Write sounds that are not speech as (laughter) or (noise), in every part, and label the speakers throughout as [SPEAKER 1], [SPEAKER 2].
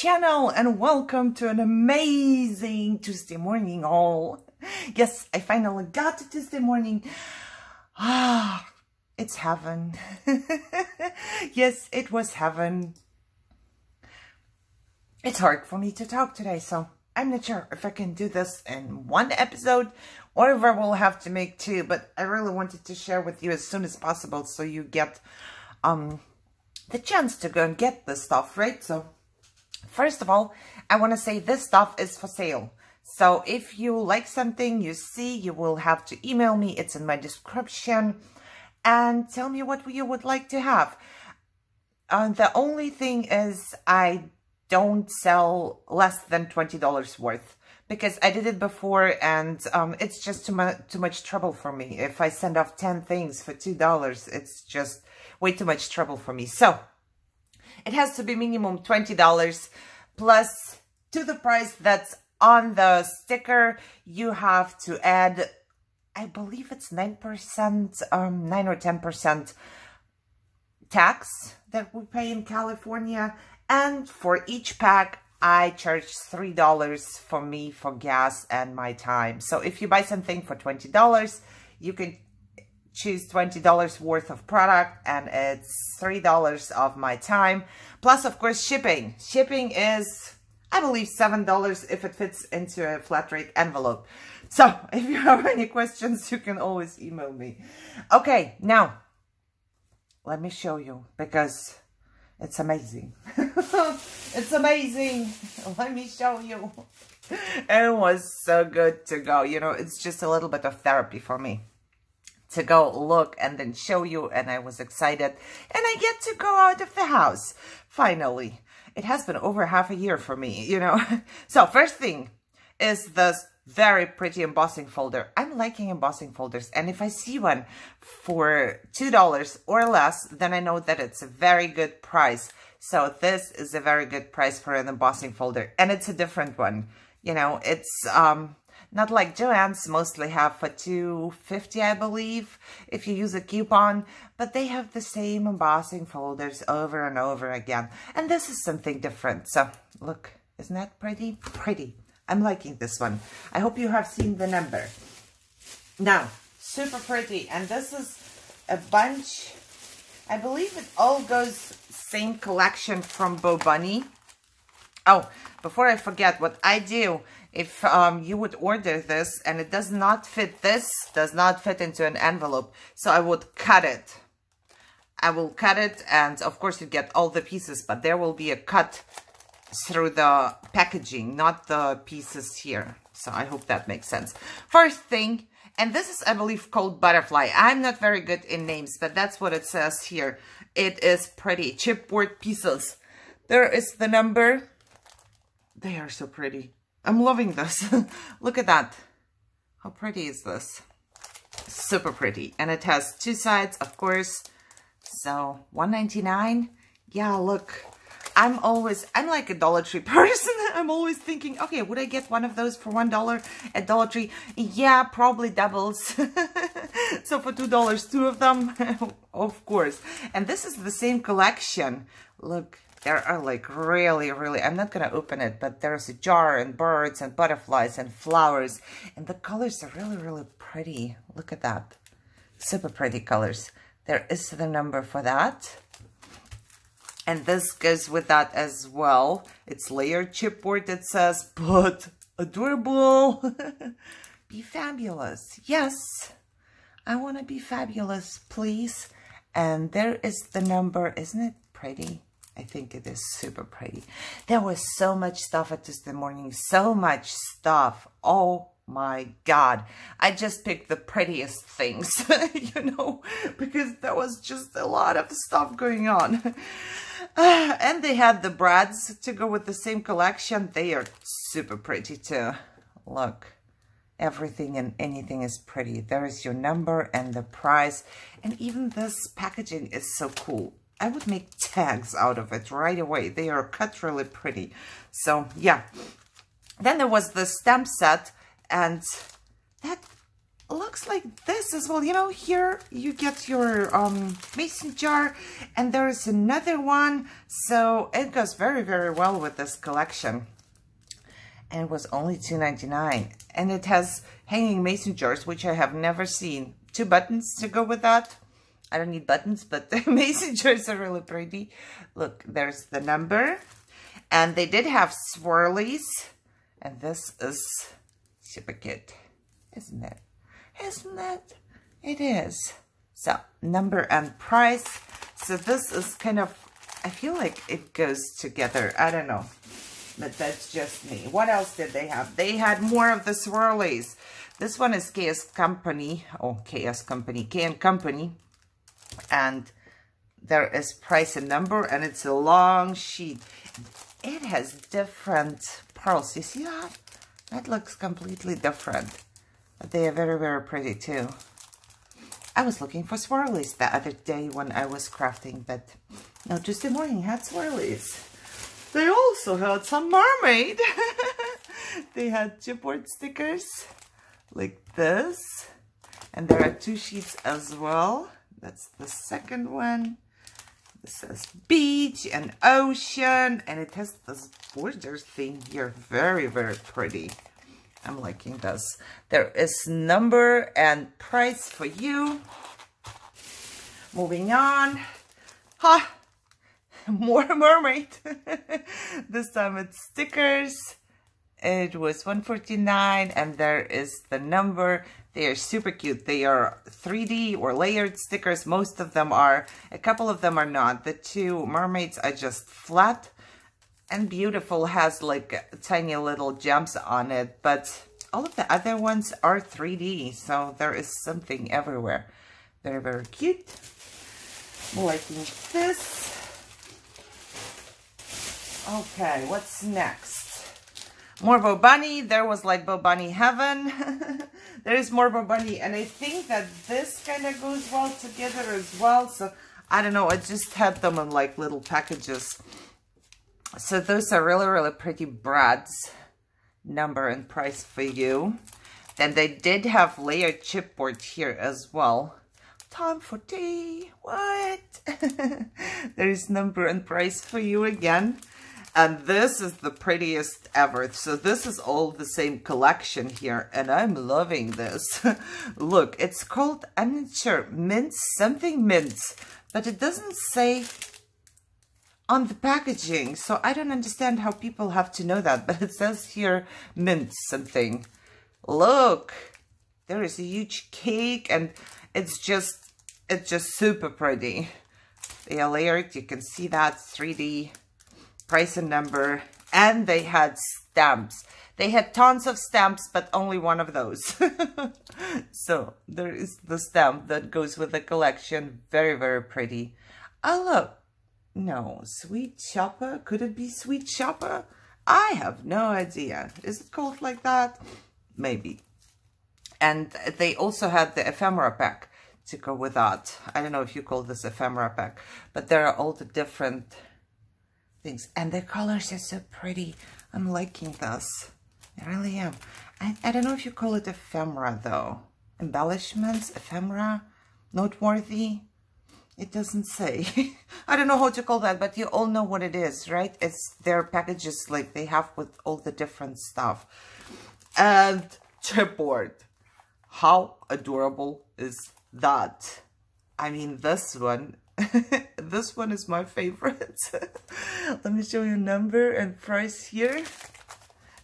[SPEAKER 1] channel and welcome to an amazing Tuesday morning haul. Yes, I finally got to Tuesday morning. Ah, it's heaven. (laughs) yes, it was heaven. It's hard for me to talk today, so I'm not sure if I can do this in one episode or if I will have to make two, but I really wanted to share with you as soon as possible so you get um the chance to go and get the stuff, right? So first of all, I want to say this stuff is for sale. So if you like something you see, you will have to email me. It's in my description. And tell me what you would like to have. Uh, the only thing is I don't sell less than $20 worth because I did it before and um, it's just too, mu too much trouble for me. If I send off 10 things for $2, it's just way too much trouble for me. So it has to be minimum $20 plus to the price that's on the sticker, you have to add, I believe it's 9%, um, 9 or 10% tax that we pay in California. And for each pack, I charge $3 for me for gas and my time. So if you buy something for $20, you can choose $20 worth of product and it's $3 of my time. Plus, of course, shipping. Shipping is, I believe, $7 if it fits into a flat rate envelope. So (laughs) if you have any questions, you can always email me. Okay, now, let me show you because it's amazing. (laughs) it's amazing. (laughs) Let me show you. It was so good to go. You know, it's just a little bit of therapy for me to go look and then show you and I was excited and I get to go out of the house finally. It has been over half a year for me, you know. (laughs) so first thing is this very pretty embossing folder. I'm liking embossing folders and if I see one for $2 or less, then I know that it's a very good price. So this is a very good price for an embossing folder and it's a different one. You know, it's um not like Joann's mostly have for 250 I believe, if you use a coupon, but they have the same embossing folders over and over again. And this is something different. So look, isn't that pretty? Pretty. I'm liking this one. I hope you have seen the number. Now, super pretty. And this is a bunch, I believe it all goes same collection from Bo Bunny. Oh, before I forget, what I do if um, you would order this and it does not fit this, does not fit into an envelope. So I would cut it. I will cut it and of course you get all the pieces, but there will be a cut through the packaging, not the pieces here. So I hope that makes sense. First thing, and this is, I believe, called Butterfly. I'm not very good in names, but that's what it says here. It is pretty. Chipboard pieces. There is the number. They are so pretty. I'm loving this. (laughs) Look at that. How pretty is this? Super pretty. And it has two sides, of course. So, 199 Yeah, look. I'm always, I'm like a Dollar Tree (laughs) person. I'm always thinking, okay, would I get one of those for $1 at Dollar Tree? Yeah, probably doubles. (laughs) so for $2, two of them, of course. And this is the same collection. Look, there are like really, really, I'm not going to open it, but there's a jar and birds and butterflies and flowers. And the colors are really, really pretty. Look at that. Super pretty colors. There is the number for that. And this goes with that as well. It's layered chipboard, it says, but adorable. (laughs) be fabulous. Yes, I want to be fabulous, please. And there is the number. Isn't it pretty? I think it is super pretty. There was so much stuff at Tuesday morning. So much stuff. Oh my God. I just picked the prettiest things, (laughs) you know, because there was just a lot of stuff going on. (sighs) And they had the brads to go with the same collection. They are super pretty too. Look, everything and anything is pretty. There is your number and the price. And even this packaging is so cool. I would make tags out of it right away. They are cut really pretty. So, yeah. Then there was the stamp set, and that looks like this as well. You know, here you get your um, mason jar and there is another one. So it goes very, very well with this collection. And it was only $2.99. And it has hanging mason jars, which I have never seen. Two buttons to go with that. I don't need buttons, but (laughs) the jars are really pretty. Look, there's the number. And they did have swirlies. And this is super cute, isn't it? Isn't it? It is. So, number and price. So this is kind of, I feel like it goes together. I don't know. But that's just me. What else did they have? They had more of the swirlies. This one is KS Company. Oh, KS Company. K & Company. And there is price and number. And it's a long sheet. It has different pearls. You see that? That looks completely different. But they are very, very pretty too. I was looking for swirlies the other day when I was crafting, but no, Tuesday morning had swirlies. They also had some mermaid. (laughs) they had chipboard stickers like this. And there are two sheets as well. That's the second one. This says beach and ocean. And it has this border thing here. Very, very pretty. I'm liking this. There is number and price for you. Moving on. Ha! (laughs) More mermaid. (laughs) this time it's stickers. It was 149 and there is the number. They are super cute. They are 3D or layered stickers. Most of them are. A couple of them are not. The two mermaids are just flat and beautiful has like tiny little gems on it but all of the other ones are 3d so there is something everywhere very very cute liking this okay what's next more Bunny. There was like Bunny heaven. (laughs) there is more Bunny, and I think that this kind of goes well together as well. So I don't know. I just had them in like little packages. So those are really, really pretty brads. Number and price for you. Then they did have layered chipboard here as well. Time for tea. What? (laughs) there is number and price for you again. And this is the prettiest ever. So this is all the same collection here. And I'm loving this. (laughs) Look, it's called, I'm not sure, mint, something mint. But it doesn't say on the packaging. So I don't understand how people have to know that, but it says here mint something. Look, there is a huge cake and it's just, it's just super pretty. They are layered, you can see that 3D price and number. And they had stamps. They had tons of stamps, but only one of those. (laughs) so there is the stamp that goes with the collection. Very, very pretty. Oh, look. No, Sweet Shopper? Could it be Sweet Shopper? I have no idea. Is it called like that? Maybe. And they also had the ephemera pack to go with that. I don't know if you call this ephemera pack, but there are all the different things. And the colors are so pretty. I'm liking this. I really am. I, I don't know if you call it ephemera though. Embellishments, ephemera, noteworthy. It doesn't say. (laughs) I don't know how to call that, but you all know what it is, right? It's their packages like they have with all the different stuff. And chipboard. How adorable is that? I mean, this one, (laughs) this one is my favorite. (laughs) Let me show you number and price here.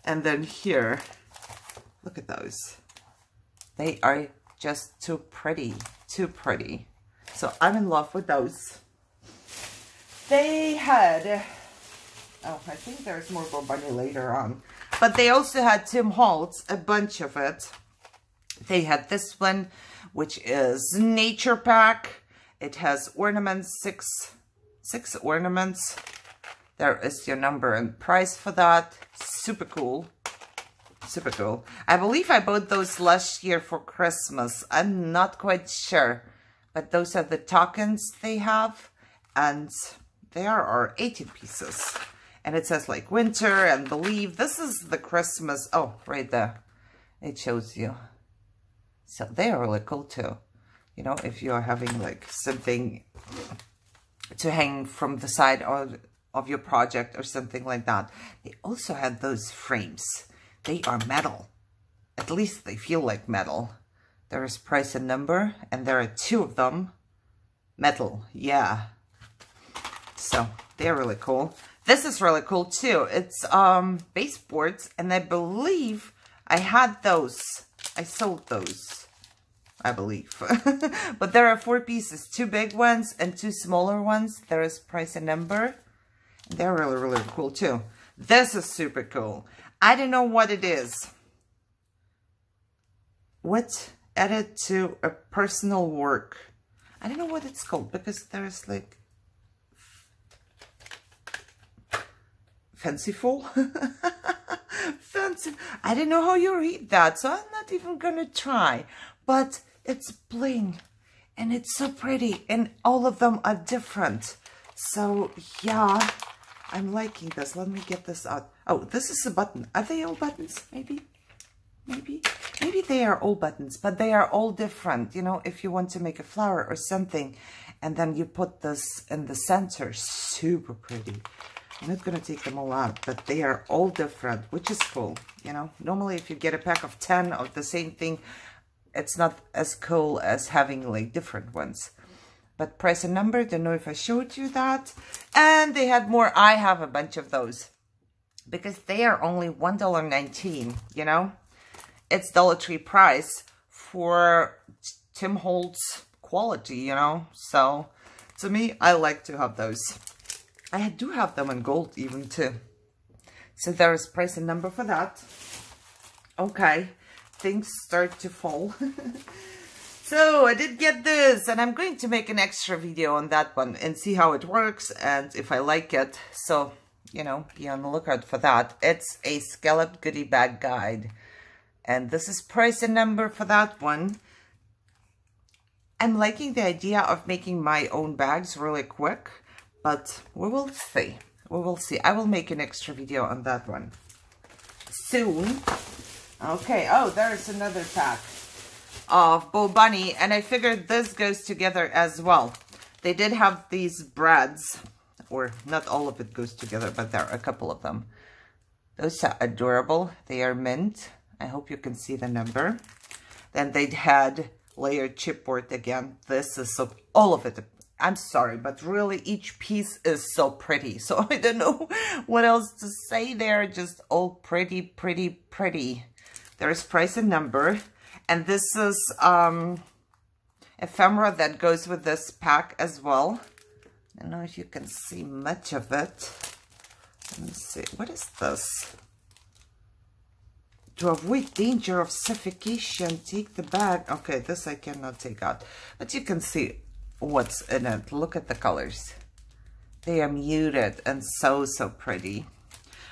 [SPEAKER 1] And then here, look at those. They are just too pretty, too pretty. So I'm in love with those. They had, oh, I think there's more Bunny later on. But they also had Tim Holtz, a bunch of it. They had this one, which is Nature Pack. It has ornaments, six, six ornaments. There is your number and price for that. Super cool. Super cool. I believe I bought those last year for Christmas. I'm not quite sure. But those are the tokens they have. And there are 18 pieces. And it says like winter and believe. This is the Christmas. Oh, right there. It shows you. So they are really cool too. You know, if you're having like something to hang from the side of, of your project or something like that. They also had those frames. They are metal. At least they feel like metal. There is price and number, and there are two of them. Metal, yeah. So, they're really cool. This is really cool too. It's um baseboards, and I believe I had those. I sold those. I believe. (laughs) but there are four pieces, two big ones and two smaller ones. There is price and number. They're really, really cool too. This is super cool. I don't know what it is. What added to a personal work? I don't know what it's called because there's like fanciful. (laughs) Fancy. I don't know how you read that, so I'm not even gonna try. But it's bling and it's so pretty and all of them are different. So yeah, I'm liking this. Let me get this out. Oh, this is a button. Are they all buttons? Maybe? Maybe? Maybe they are all buttons, but they are all different. You know, if you want to make a flower or something, and then you put this in the center, super pretty. I'm not going to take them all out, but they are all different, which is cool. You know, normally if you get a pack of 10 of the same thing, it's not as cool as having like different ones. But price and number, don't know if I showed you that. And they had more. I have a bunch of those because they are only $1.19, you know. It's Dollar Tree price for Tim Holtz quality, you know. So to me, I like to have those. I do have them in gold even too. So there is price and number for that. Okay things start to fall. (laughs) so I did get this and I'm going to make an extra video on that one and see how it works and if I like it. So, you know, be on the lookout for that. It's a scallop goodie bag guide. And this is price and number for that one. I'm liking the idea of making my own bags really quick, but we will see. We will see. I will make an extra video on that one soon. Okay, oh, there's another pack of Bo Bunny, and I figured this goes together as well. They did have these brads, or not all of it goes together, but there are a couple of them. Those are adorable. They are mint. I hope you can see the number. Then they had layered chipboard again. This is so, all of it. I'm sorry, but really each piece is so pretty. (laughs) So I don't know (laughs) what else to say there. Just all pretty, pretty, pretty. There's price and number. And this is um, ephemera that goes with this pack as well. I don't know if you can see much of it. Let me see. What is this? To avoid danger of suffocation, take the bag. Okay, this I cannot take out. But you can see what's in it. Look at the colors. They are muted and so, so pretty.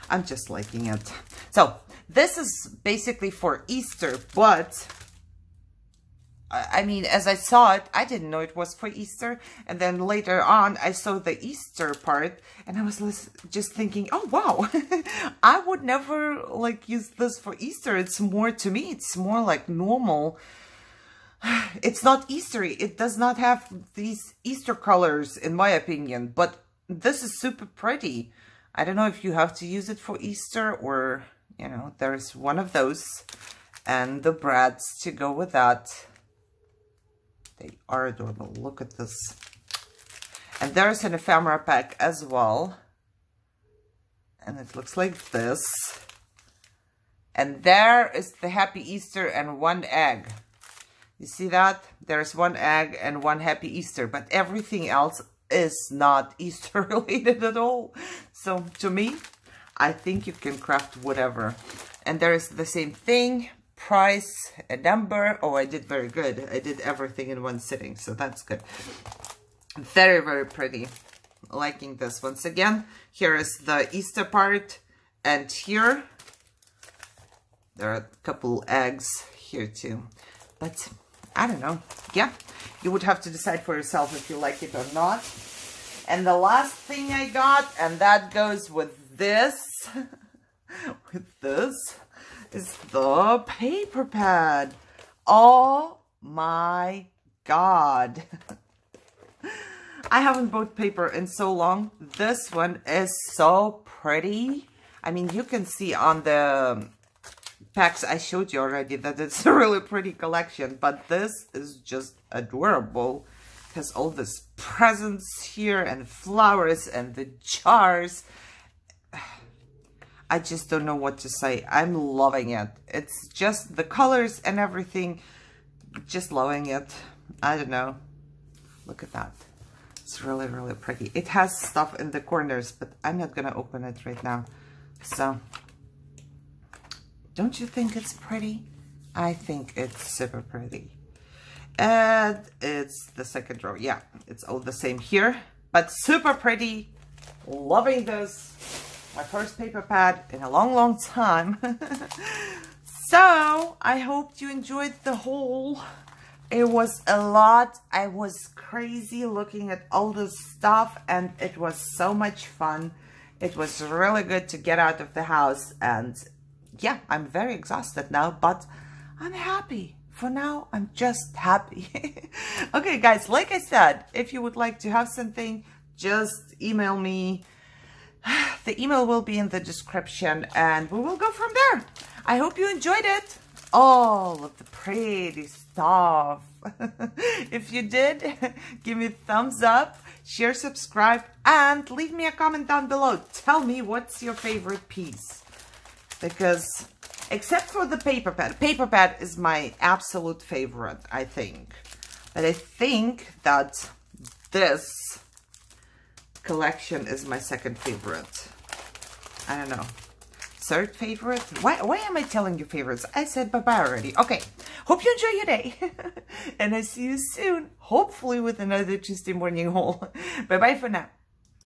[SPEAKER 1] I'm just liking it. So this is basically for Easter, but I mean, as I saw it, I didn't know it was for Easter. And then later on, I saw the Easter part and I was just thinking, oh, wow, (laughs) I would never like use this for Easter. It's more to me, it's more like normal. (sighs) It's not Eastery. It does not have these Easter colors, in my opinion, but this is super pretty. I don't know if you have to use it for Easter or you know, there's one of those and the brads to go with that. They are adorable. Look at this. And there's an ephemera pack as well. And it looks like this. And there is the Happy Easter and one egg. You see that? There's one egg and one Happy Easter. But everything else is not (laughs) Easter related at all. So to me, I think you can craft whatever. And there's the same thing, price, a number. Oh, I did very good. I did everything in one sitting, so that's good. Very, very pretty. Liking this. Once again, here is the Easter part. And here, there are a couple eggs here too. But, I don't know. Yeah, you would have to decide for yourself if you like it or not. And the last thing I got, and that goes with this, (laughs) with this, is the paper pad. Oh my God. (laughs) I haven't bought paper in so long. This one is so pretty. I mean, you can see on the packs I showed you already that it's (laughs) a really pretty collection, but this is just adorable. It has all these presents here and flowers and the jars. I just don't know what to say. I'm loving it. It's just the colors and everything. Just loving it. I don't know. Look at that. It's really, really pretty. It has stuff in the corners, but I'm not going to open it right now. So, don't you think it's pretty? I think it's super pretty. And it's the second row. Yeah, it's all the same here, but super pretty. Loving this my first paper pad in a long, long time. (laughs) so, I hope you enjoyed the haul. It was a lot. I was crazy looking at all this stuff and it was so much fun. It was really good to get out of the house and yeah, I'm very exhausted now, but I'm happy. For now, I'm just happy. (laughs) okay, guys, like I said, if you would like to have something, just email me (sighs) the email will be in the description and we will go from there. I hope you enjoyed it. All of the pretty stuff. (laughs) if you did, (laughs) give me a thumbs up, share, subscribe, and leave me a comment down below. Tell me what's your favorite piece. Because, except for the paper pad, paper pad is my absolute favorite, I think. But I think that this collection is my second favorite. I don't know. Third favorite? Why, why am I telling you favorites? I said bye-bye already. Okay. Hope you enjoy your day. (laughs) and I see you soon. Hopefully with another Tuesday morning haul. (laughs) Bye-bye for now.